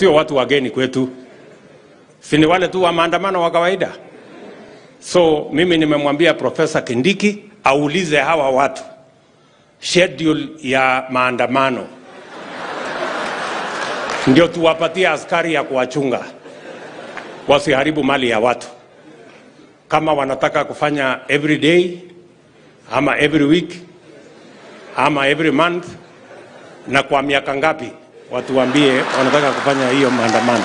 sio watu wageni kwetu, si ni wale tu wa maandamano wa kawaida. So mimi nimemwambia Profesa Kindiki aulize hawa watu. Schedule ya maandamano, ndio tuwapatie askari ya kuwachunga. Wasiharibu mali ya watu, kama wanataka kufanya every day ama every week ama every month, na kwa miaka ngapi, watuambie wanataka kufanya hiyo maandamano.